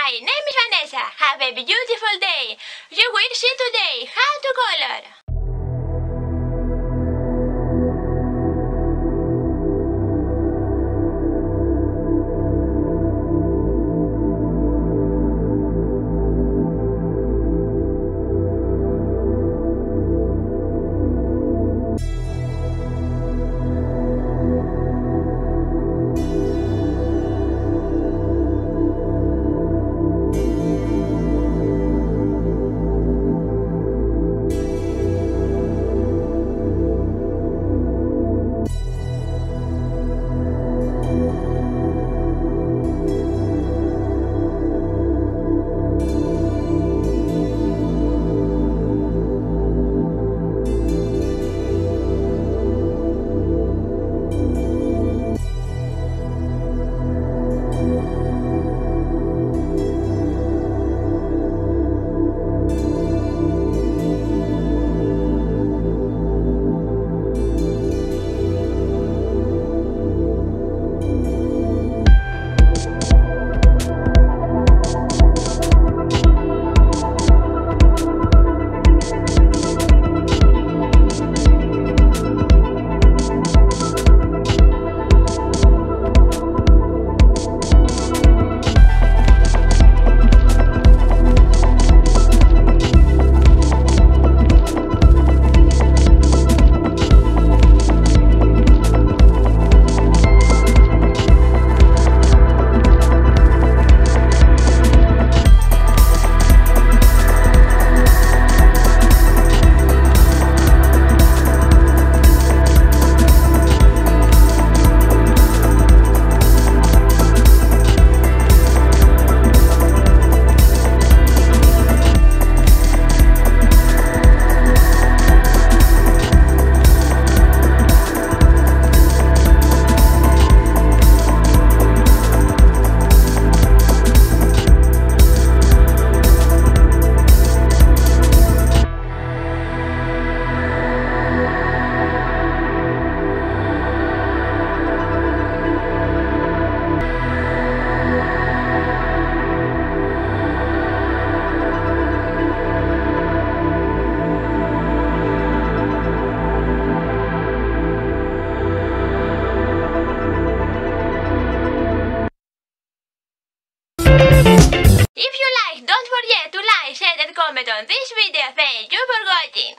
My name is Vanessa. Have a beautiful day. You will see today how to color. If you like, don't forget to like, share and comment on this video. Thank you for watching.